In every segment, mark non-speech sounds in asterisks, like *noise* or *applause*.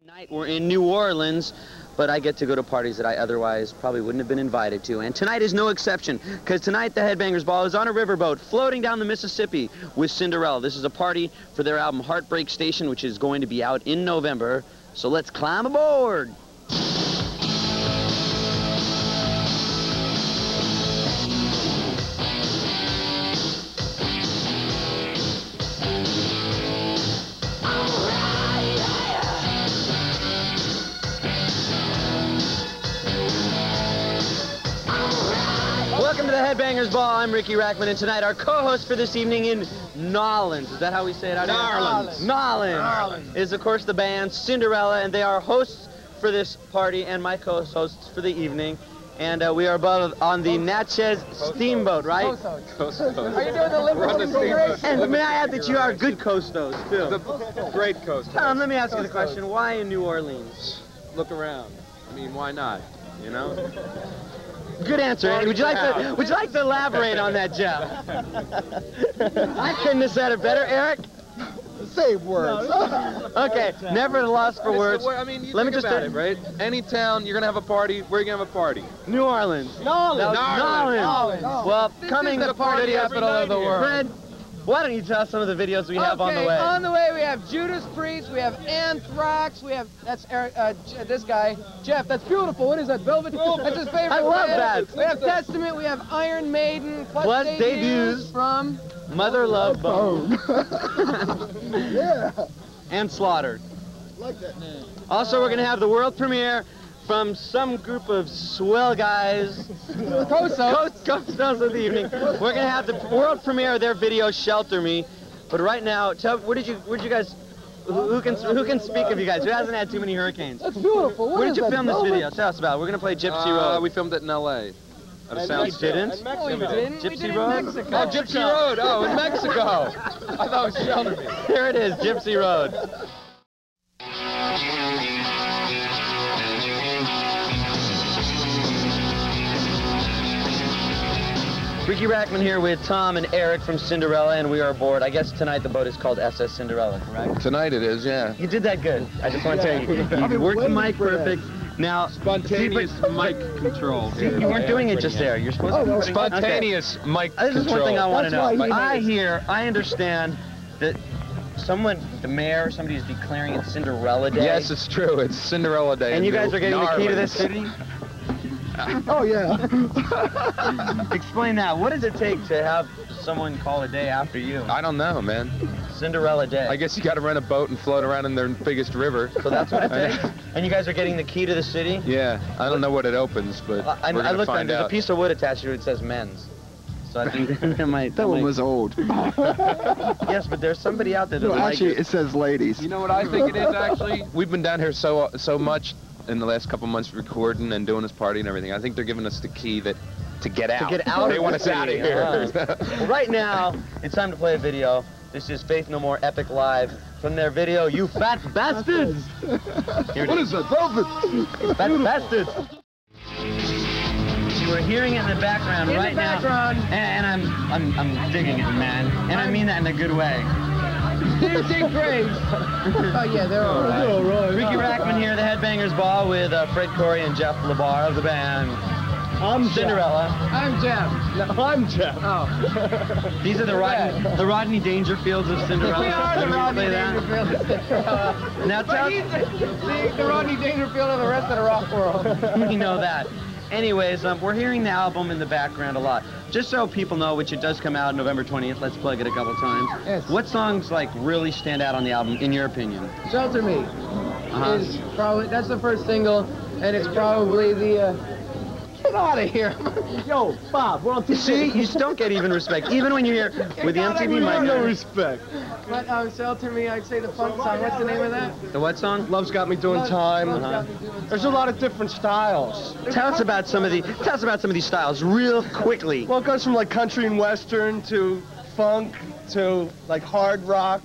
Tonight we're in New Orleans, but I get to go to parties that I otherwise probably wouldn't have been invited to. And tonight is no exception, because tonight the Headbangers Ball is on a riverboat floating down the Mississippi with Cinderella. This is a party for their album Heartbreak Station, which is going to be out in November. So let's climb aboard. Ball. I'm Riki Rachtman, and tonight our co-host for this evening in Nolans. Is that how we say it out here? Narlands. Nolans. Is of course the band Cinderella, and they are hosts for this party and my co-hosts for the evening. And uh, we are above on the Natchez Steamboat, right? Coast Are you doing the We're on the steamboat. And may I add that you are good coastos too. The great coast. Tom, let me ask you the question: Why in New Orleans? Look around. I mean, why not? You know? *laughs* Good answer. Would you like to Would you like to elaborate on that, Jeff? *laughs* I couldn't have said it better, Eric. Save words. *laughs* Okay, never at a loss for words. way- I mean, you Let me just about say- it, right? Any town, you're gonna have a party. Where are you gonna have a party? New Orleans. Nolans. That was Nolans. Nolans. Well, coming to the party capital of the world. Fred, why don't you tell us some of the videos we have on the way? on the way we have Judas Priest, we have Anthrax, we have that's Eric, uh, this guy Jeff. That's beautiful. What is that? Velvet. That's his favorite. I love band. that. We have Testament. We have Iron Maiden. Plus, Plus debuts, debuts. from. Mother Love Bone *laughs* yeah. and Slaughtered. Like that name. Also, we're gonna have the world premiere from some group of swell guys. Coso. Coast, coastos of the evening. We're gonna have the world premiere of their video "Shelter Me," but right now, tell where did you where did you guys? Who, who can who can speak of you guys? Who hasn't had too many hurricanes? That's beautiful. What Where is did you film this Velvet? video? Tell us about. it. We're gonna play Gypsy Uh, Road. we filmed it in L.A. At a sound didn't? No, we didn't. we Gypsy did Road? Mexico. Oh, Gypsy Road. Oh, in Mexico. *laughs* I thought it was Shelter Me. Here it is, Gypsy Road. Riki Rachtman here with Tom and Eric from Cinderella, and we are aboard. I guess tonight the boat is called SS Cinderella, correct? Tonight it is, yeah. You did that good. I just want to tell you, you, *laughs* I've you worked the mic perfect. Now, Spontaneous see, but- mic control. see, you weren't doing it just there. You're supposed oh, to be putting okay. Spontaneous mic control. This is one thing I want to know. why he I hear, I understand that someone, the mayor, or somebody is declaring it Cinderella Day. Yes, it's true. It's Cinderella Day. and you guys are getting the key to this city? *laughs* *laughs* Oh yeah. *laughs* Explain that. What does it take to have someone call a day after you? I don't know, man. Cinderella Day. I guess you got to rent a boat and float around in their biggest river. so that's what it *laughs* takes. And you guys are getting the key to the city. Yeah, I don't know what it opens, but I, I, we're I gonna looked on. find There's a piece of wood attached to it. It says men's. So I think that might. That one might- was old. Yes, but there's somebody out there that No, likes actually, it. it says ladies. You know what I think it is actually? We've been down here so so much in the last couple months recording and doing this party and everything. I think they're giving us the key that to get out. To get out They of want the us out of city. here. *laughs* Well, right now, it's time to play a video. This is Faith No More Epic Live from their video, You Fat Bastards! Here it What is. is that? Velvet. Fat Bastards! We're hearing it in the background In the right background. now. And, and I'm, I'm, I'm digging it, man. And I mean that in a good way. Dick Dick Graves. *laughs* oh yeah, they're all right. Riki Rachtman here, the Headbangers Ball, with uh, Fred Coury and Jeff LaBar of the band I'm Cinderella. I'm Jeff. No, I'm Jeff. Oh. *laughs* These are the Rodney, the Rodney Dangerfields of Cinderella. We are the Rodney play that? Dangerfield of Cinderella. Now But tell he's the, the Rodney Dangerfield of the rest of the rock world. *laughs* we know that. Anyways, um, we're hearing the album in the background a lot. Just so people know, which it does come out November 20th. Let's plug it a couple times. Yes. What songs like really stand out on the album, in your opinion? Shelter Me Uh-huh. is probably that's the first single, and it's probably the. Uh, get out of here. *laughs* Yo, Bob, we're on TV. See, you don't get even respect, even when you're here *laughs* with the MTV We mic. no on. respect. But um, Shelter Me, I'd say the funk song. What's the name of that? The what song? Love's got me doing time. Love's Uh-huh. Got Me Doing There's a lot of different styles. Tell us about some of the tell us about some of these styles real quickly. Well, it goes from like country and western to funk to like hard rock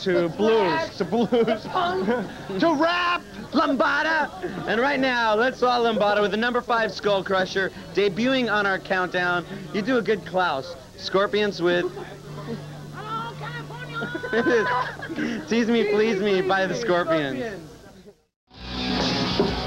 to blues to blues *laughs* to rap. Lambada! And right now, let's all Lambada with the number five Skull Crusher debuting on our countdown. You do a good Klaus. Scorpions with *laughs* *laughs* Tease Me, Please Me by the Scorpions.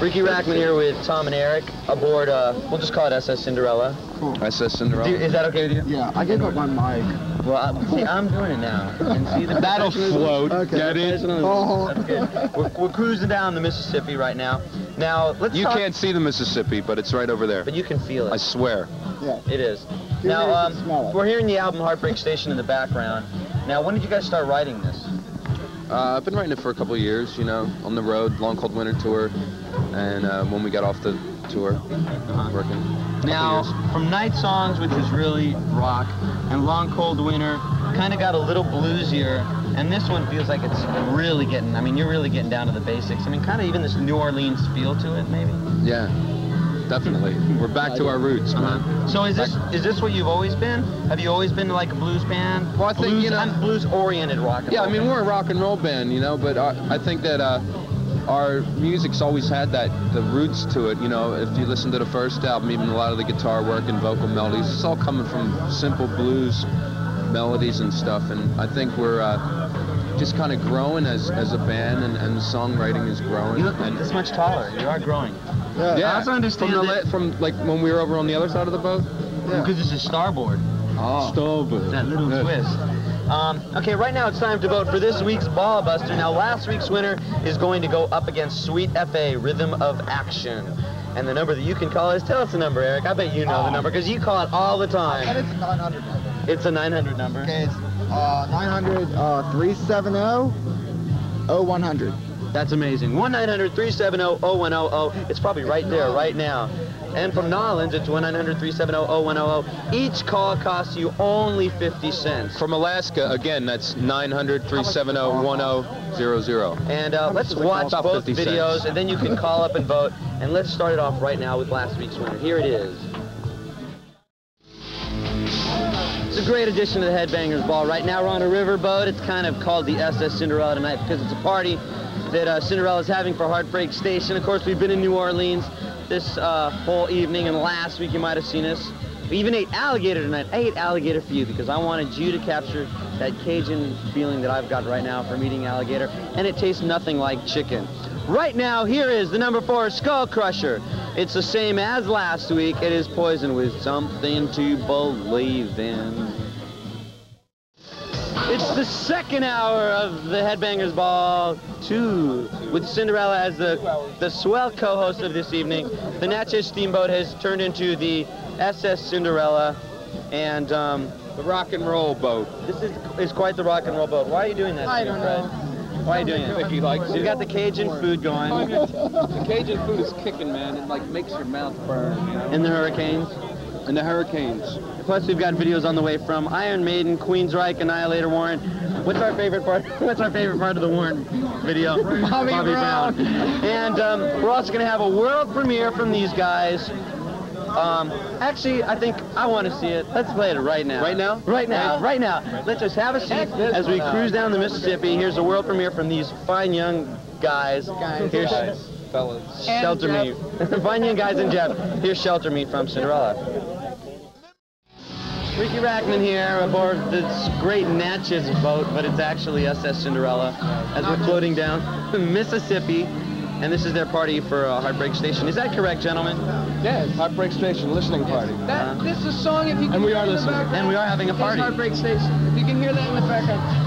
Riki Rachtman here with Tom and Eric aboard, uh, we'll just call it SS Cinderella. Cool. SS Cinderella. Do- is that okay with you? Yeah, I gave up my mic. Well, I, see, I'm doing it now. And see, the That'll float. Okay. Get it? Oh. That's good. We're, we're cruising down the Mississippi right now. Now, let's You talk- can't see the Mississippi, but it's right over there. But you can feel it. I swear. Yeah. It is. You Now, um, it. we're hearing the album Heartbreak Station in the background. Now, when did you guys start writing this? Uh, I've been writing it for a couple of years, you know, on the road, Long Cold Winter tour, and uh, when we got off the tour, working. Now, from Night Songs, which was really rock, and Long Cold Winter, kind of got a little bluesier, and this one feels like it's really getting, I mean, you're really getting down to the basics. I mean, kind of even this New Orleans feel to it, maybe? Yeah, definitely. We're back to our roots, man. Uh-huh. So is this is this what you've always been? Have you always been like a blues band? Well, I think, blues, you know- I'm blues-oriented rock and Yeah, I mean, band. we're a rock and roll band, you know, but I, I think that uh, our music's always had that, the roots to it, you know. If you listen to the first album, even a lot of the guitar work and vocal melodies, it's all coming from simple blues melodies and stuff. And I think we're uh, just kind of growing as, as a band, and, and the songwriting is growing. You look and, this much taller. You are growing. Yeah. yeah, I also understand from, the that- la- from like when we were over on the other side of the boat. Yeah. Because this is starboard. Oh. Starboard. That little Yeah. twist. Um, okay, right now it's time to vote for this week's Ball Buster. Now, last week's winner is going to go up against Sweet FA, Rhythm of Action. And the number that you can call is, tell us the number, Eric. I bet you know the number because you call it all the And time. it's 900 number. It's a 900 number. Okay, it's uh, 900 uh, 370 0100. That's amazing. 1-900-370-0100. It's probably right there, right now. And from Nolans, it's 1-900-370-0100. Each call costs you only 50 cents. From Alaska, again, that's 900-370-1000. And uh, let's watch both videos, cents. and then you can call up and vote. And let's start it off right now with last week's winner. Here it is. It's a great addition to the Headbangers Ball. Right now we're on a riverboat. It's kind of called the SS Cinderella tonight because it's a party that uh, Cinderella's having for Heartbreak Station. Of course, we've been in New Orleans this uh, whole evening, and last week you might have seen us. We even ate alligator tonight. I ate alligator for you because I wanted you to capture that Cajun feeling that I've got right now from eating alligator, and it tastes nothing like chicken. Right now, here is the number four Skull Crusher. It's the same as last week. It is poisoned with something to believe in. It's the second hour of the Headbangers Ball 2 with Cinderella as the, the swell co-host of this evening. The Natchez Steamboat has turned into the SS Cinderella and um, The rock and roll boat. this is, is quite the rock and roll boat. Why are you doing that, I to me, don't Fred? know. Why are you doing it? He likes You've got the Cajun food going The Cajun food is kicking, man. It like makes your mouth burn, you know. in the Hurricanes. And the Hurricanes. Plus, we've got videos on the way from Iron Maiden, Queensryche, Annihilator, Warrant. What's our favorite part? *laughs* What's our favorite part of the Warrant video? *laughs* Bobbie Brown. And um, we're also going to have a world premiere from these guys. Um, actually, I think I want to see it. Let's play it right now. Right now? Right now. Right now. Let's just have a seat as we cruise down the Mississippi. Here's a world premiere from these fine young guys. Here's Fellas. And Shelter Me. *laughs* fine young guys and Jeff. Here's Shelter Me from Cinderella. Riki Rachtman here aboard this great Natchez boat, but it's actually SS Cinderella as we're floating down the *laughs* Mississippi. And this is their party for uh, Heartbreak Station. Is that correct, gentlemen? Yes. Heartbreak Station listening party. That, this is a song, if you can And we are it in the listening. And we are having a party. Heartbreak Station. If you can hear that in the background.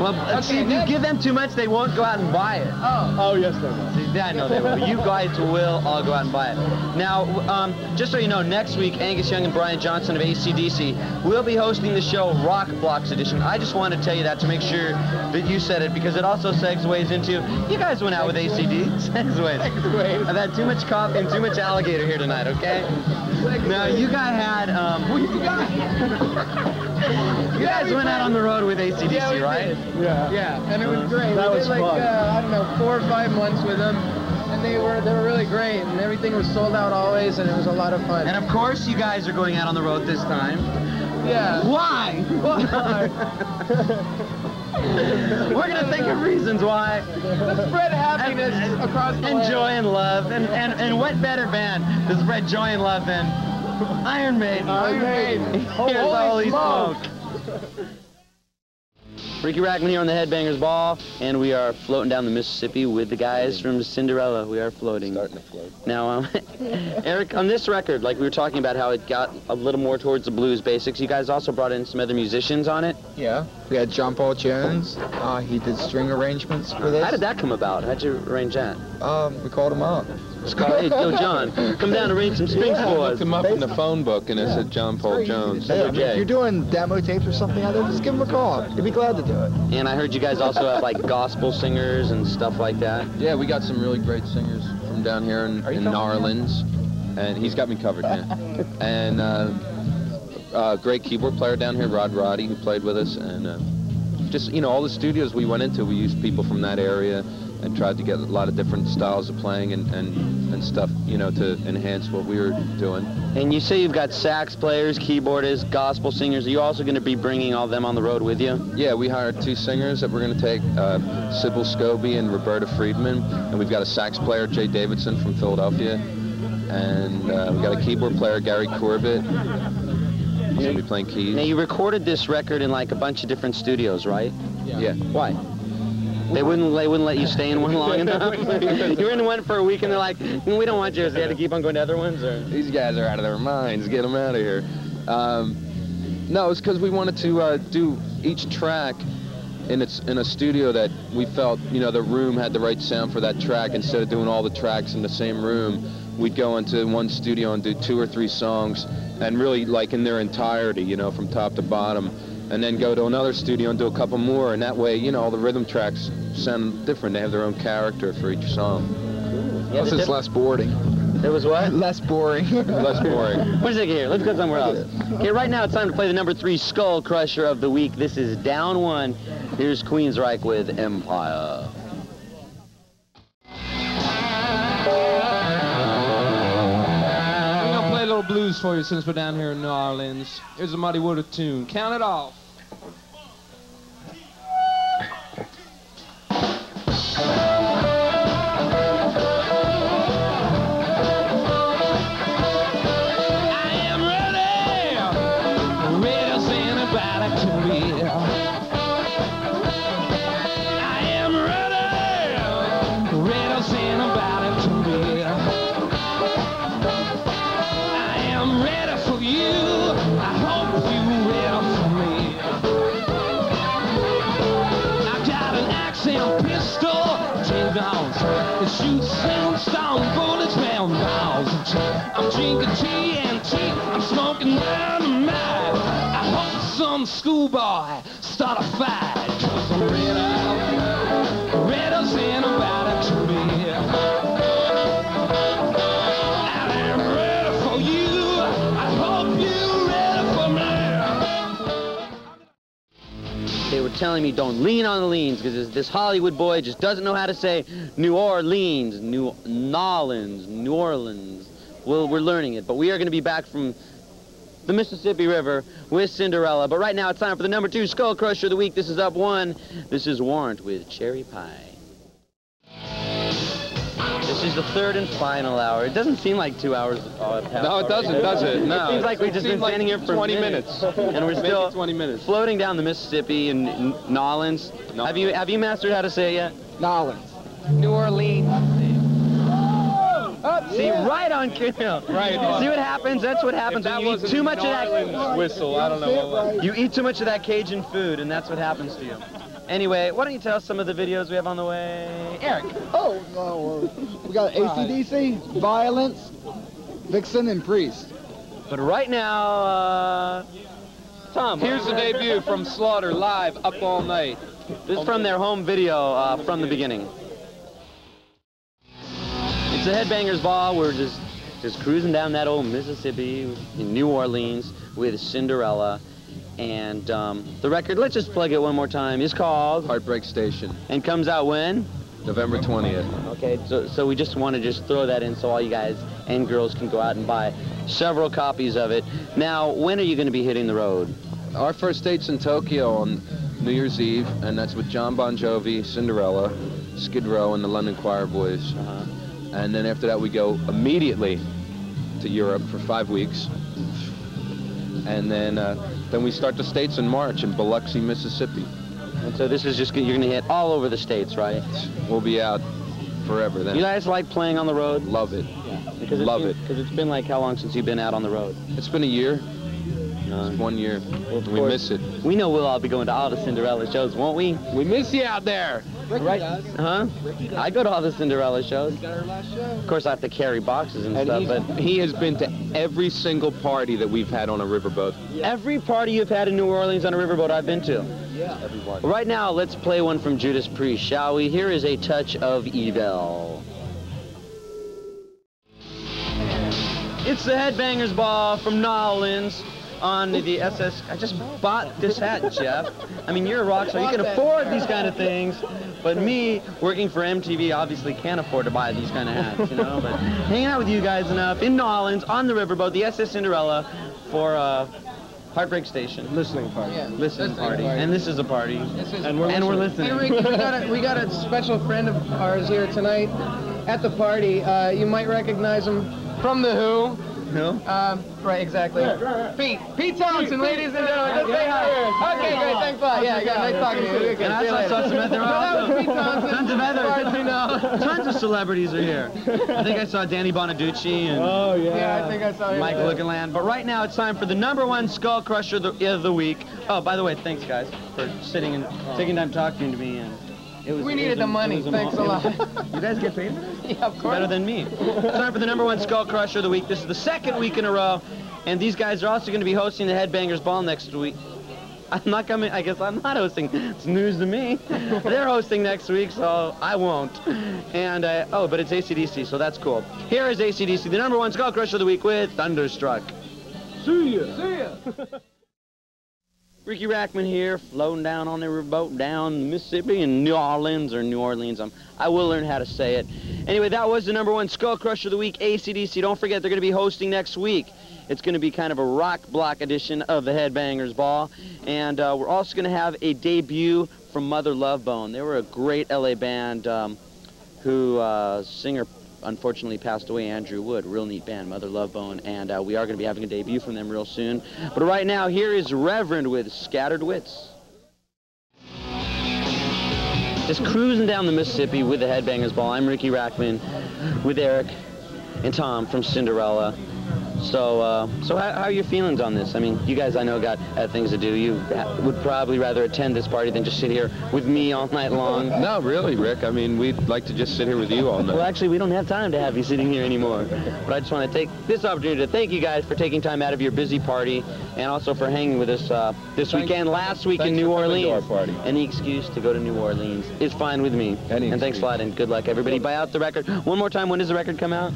Well, uh, see, if you give them too much, they won't go out and buy it. Oh. Oh, yes, they will. See, I know they will. You guys will all go out and buy it. Now, um, just so you know, next week, Angus Young and Brian Johnson of ACDC will be hosting the show Rock Blocks Edition. I just want to tell you that to make sure that you said it because it also segues into, you guys went out with ACD. *laughs* Segues. I've had too much coffee and too much alligator here tonight, okay? Now, you guys had, um, you guys went out on the road with ACDC, Yeah, we right? did. Yeah. Yeah, and it was great. That we was did like fun. Uh, I don't know four or five months with them, and they were they were really great, and everything was sold out always, and it was a lot of fun. And of course, you guys are going out on the road this time. yeah. Why? Why? *laughs* *laughs* We're gonna think of reasons why. Let's spread happiness And- across the And land. joy and love. And, and, and what better band to spread joy and love than Iron Maiden? Iron Maiden. Here's Holy Holy smoke. Smoke. Riki Rachtman here on the Headbangers Ball, and we are floating down the Mississippi with the guys from Cinderella. We are floating. Starting to float. Now, um, *laughs* Eric, on this record, like we were talking about how it got a little more towards the blues basics, you guys also brought in some other musicians on it. Yeah. We had John Paul Jones. Uh, he did string arrangements for this. How did that come about? How'd you arrange that? Um, we called him up. Just call, hey, yo, John, come down and arrange some strings Yeah, for I us. looked him up in the phone book and it said John Paul Jones. Yeah, I mean, Okay. if you're doing demo tapes or something out there, just give him a call. He'd be glad to do it. And I heard you guys also have like gospel singers and stuff like that. Yeah, we got some really great singers from down here in, Are you in coming Narlands, and he's got me covered, yeah. *laughs* and uh, uh, great keyboard player down here, Rod Roddy, who played with us, and uh, just you know all the studios we went into, we used people from that area, and tried to get a lot of different styles of playing and and, and stuff, you know, to enhance what we were doing. And you say you've got sax players, keyboardists, gospel singers. Are you also going to be bringing all them on the road with you? Yeah, we hired two singers that we're going to take, uh, Sybil Scobie and Roberta Friedman, and we've got a sax player, Jay Davidson from Philadelphia, and uh, we got a keyboard player, Gary Corbett. He's going to be playing keys. Now you recorded this record in like a bunch of different studios, right? Yeah. Why? They wouldn't. They wouldn't let you stay in one long enough. *laughs* you were in one for a week, and they're like, "We don't want you." So you had to keep on going to other ones, or These guys are out of their minds. Get them out of here. Um, no, it's because we wanted to uh, do each track in its in a studio that we felt, you know, the room had the right sound for that track. Instead of doing all the tracks in the same room, we'd go into one studio and do two or three songs, and really like in their entirety, you know, from top to bottom. And then go to another studio and do a couple more, and that way, you know, all the rhythm tracks sound different. They have their own character for each song. Yeah, Plus, it's less boring. It was what? Less boring. *laughs* Less boring. What is it here? Let's go somewhere else. Okay, right now it's time to play the number three Skull Crusher of the week. This is down one. Here's Queensryche with Empire. We're gonna play a little blues for you since we're down here in New Orleans. Here's a Muddy Water tune. Count it off. Some schoolboy start a fight. Cause I'm ready, ready as anybody to be. I am ready for you. I hope you're ready for me. They were telling me don't lean on the leans because this, this Hollywood boy just doesn't know how to say New Orleans, New Nolans, New Orleans. Well, we're learning it, but we are going to be back from the Mississippi River with Cinderella. But right now it's time for the number two Skull Crusher of the week. This is up one. This is Warrant with Cherry Pie. This is the third and final hour. It doesn't seem like two hours. uh, No, it doesn't, already. does it? No. It seems like we've just been seemed like standing here for 20 minutes, minutes. and we're still 20 minutes. floating down the Mississippi in N- Nolans. No. Have you have you mastered how to say it yet? Nolans. New Orleans. See, right on cue. Right. See what happens? That's what happens when you eat too much of that. whistle, I don't know what was. You eat too much of that Cajun food, and that's what happens to you. Anyway, why don't you tell us some of the videos we have on the way? Eric. Oh, no. We got ACDC, Violence, Vixen, and Priest. But right now, uh, Tom. Here's the debut from Slaughter live up all night. This is from their home video uh, from the beginning. It's a Headbangers Ball. We're just just cruising down that old Mississippi in New Orleans with Cinderella. And um, the record, let's just plug it one more time, is called Heartbreak Station, and comes out when? November 20th. Okay, so, so we just want to just throw that in so all you guys and girls can go out and buy several copies of it. Now, when are you going to be hitting the road? Our first date's in Tokyo on New Year's Eve, and that's with Jon Bon Jovi, Cinderella, Skid Row, and the London Quireboys. Uh-huh. And then after that, we go immediately to Europe for five weeks. And then, uh, then we start the States in March in Biloxi, Mississippi. And so this is just you're going to hit all over the states, right? We'll be out forever then. You guys like playing on the road? Love it. Because Love it. Because it's been like how long since you've been out on the road? It's been a year. Uh, One year. of we course. miss it. We know we'll all be going to all the Cinderella shows, won't we? We miss you out there. Right? Huh? I go to all the Cinderella shows. Got our last show. Of course, I have to carry boxes and, And stuff, but he has been to every single party that we've had on a riverboat. every party you've had in New Orleans on a riverboat, I've been to. Yeah. Everyone. Right now, let's play one from Judas Priest, shall we? Here is a touch of evil. It's the Headbangers Ball from Nolans on the SS. I just bought this hat, Jeff. I mean, you're a rock star. You can afford these kind of things. But me, working for MTV, obviously can't afford to buy these kind of hats, you know? But *laughs* hanging out with you guys enough in Nolans on the riverboat, the SS Cinderella, for uh, Heartbreak Station. Listening party. Yeah. Listening party. And this is a party. This is- And we're And we're listening. listening. Hey, Riki, we got, a, we got a special friend of ours here tonight at the party. Uh, you might recognize him from The Who. No? Um, right, exactly. Pete. Pete Thompson, ladies and gentlemen. Let's say hi. Okay, great. Thanks a lot. Yeah, yeah, nice talking to you. Okay, And I saw, later. saw some that was Pete Thompson. Tons of As far know. other. *laughs* Tons of celebrities are here. I think I saw Danny Bonaduce and Oh, yeah. Yeah, I think I saw him. Mike Lookinland. But right now it's time for the number one skull crusher of the, of the week. Oh, by the way, thanks guys for sitting and taking time talking to me. And it was, We it needed was the a- money. it a Thanks a lot. *laughs* You guys get paid for this? Yeah, of course. Better than me. Time for the number one skull crusher of the week. This is the second week in a row. And these guys are also going to be hosting the Headbangers Ball next week. I'm not coming. I guess I'm not hosting. It's news to me. *laughs* They're hosting next week, so I won't. And uh, oh, but it's ACDC, so that's cool. Here is ACDC, the number one skull crusher of the week with Thunderstruck. See ya. See ya. *laughs* Riki Rachtman here, floating down on the riverboat down the Mississippi in New Orleans or New Orleans. Um, I will learn how to say it. Anyway, that was the number one Skull Crusher of the Week, ACDC. Don't forget, they're going to be hosting next week. It's going to be kind of a rock block edition of the Headbangers Ball. And uh, we're also going to have a debut from Mother Love Bone. They were a great LA band um, who uh, singer unfortunately passed away, Andrew Wood. Real neat band, Mother Love Bone. And uh, we are going to be having a debut from them real soon. But right now, here is Reverend with Scattered Wits. Just cruising down the Mississippi with the Headbangers Ball. I'm Riki Rachtman with Eric and Tom from Cinderella. So, uh, so how, how are your feelings on this? I mean, you guys I know got uh, things to do. You would probably rather attend this party than just sit here with me all night long. *laughs* No, really, Rick. I mean, we'd like to just sit here with you all night. Well, actually, we don't have time to have you sitting here anymore. But I just want to take this opportunity to thank you guys for taking time out of your busy party and also for hanging with us uh, this Thanks- weekend, last week in New Orleans. to our party. Any excuse to go to New Orleans is fine with me. Any and thanks a lot and good luck, everybody. Buy out the record. One more time, when does the record come out?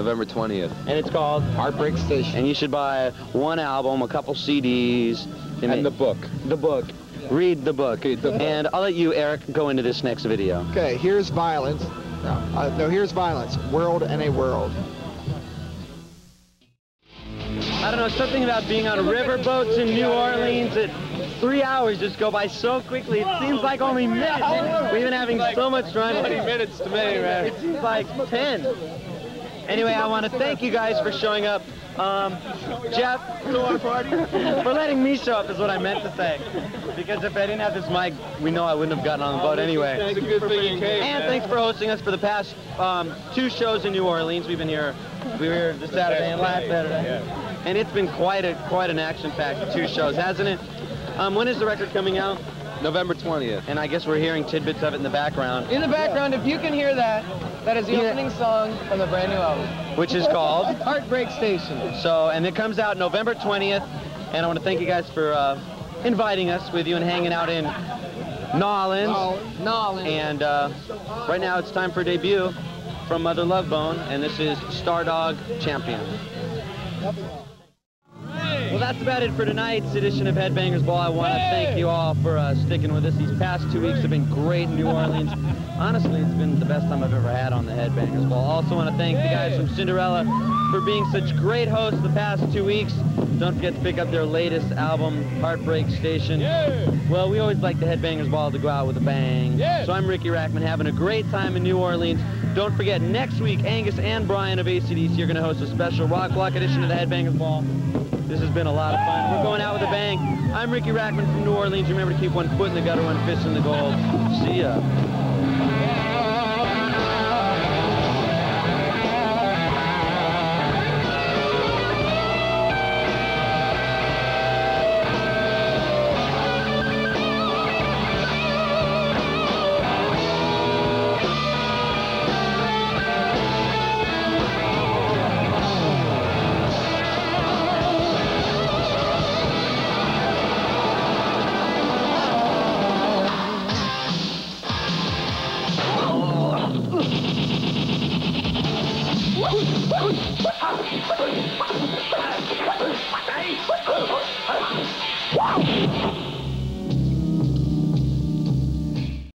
November 20th. And it's called Heartbreak Station. And you should buy one album, a couple CDs. They And the book. the book. Read the book. Read the book. And I'll let you, Eric, go into this next video. Okay, here's violence. No, uh, no, here's violence. World and a world. I don't know, something about being on riverboats in New Orleans that three hours just go by so quickly. It seems like only minutes. We've been having so much fun. 20 minutes to me, man. It seems like 10. Anyway, I want to thank you guys for showing up. Um, Jeff, for letting me show up is what I meant to say. Because if I didn't have this mic, we know I wouldn't have gotten on the boat anyway. It's a good thing you came. And thanks for hosting us for the past um, two shows in New Orleans. We've been here, we were here this Saturday and last Saturday. And it's been quite a quite an action-packed two shows, hasn't it? Um, when is the record coming out? November 20th. And I guess we're hearing tidbits of it in the background, In the background, if you can hear that, that is the Yeah. opening song from the brand new album. which is called. *laughs* Heartbreak Station. So, and it comes out November 20th. And I want to thank you guys for uh, inviting us with you and hanging out in Nolans. Nolan. And uh, right now it's time for debut from Mother Love Bone, and this is Stardog Champion. Well, that's about it for tonight's edition of Headbangers Ball. I want to thank you all for uh, sticking with us. These past two weeks have been great in New *laughs* Orleans. Honestly, it's been the best time I've ever had on the Headbangers Ball. Also want to thank the guys from Cinderella for being such great hosts the past two weeks. Don't forget to pick up their latest album, Heartbreak Station. Yeah. Well, we always like the Headbangers Ball to go out with a bang. So I'm Riki Rachtman having a great time in New Orleans. Don't forget, next week, Angus and Brian of ACDC are going to host a special rock block edition of the Headbangers Ball. This has been a lot of fun. We're going out with a bang. I'm Riki Rachtman from New Orleans. Remember to keep one foot in the gutter, one fist in the gold. See ya.